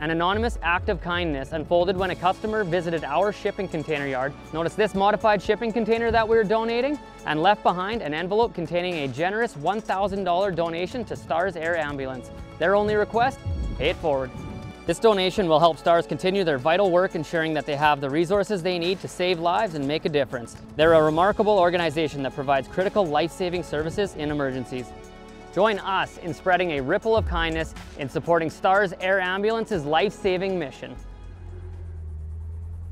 An anonymous act of kindness unfolded when a customer visited our shipping container yard, noticed this modified shipping container that we were donating, and left behind an envelope containing a generous $1,000 donation to STARS Air Ambulance. Their only request? Pay it forward. This donation will help STARS continue their vital work ensuring that they have the resources they need to save lives and make a difference. They're a remarkable organization that provides critical life-saving services in emergencies. Join us in spreading a ripple of kindness in supporting STARS Air Ambulance's life-saving mission.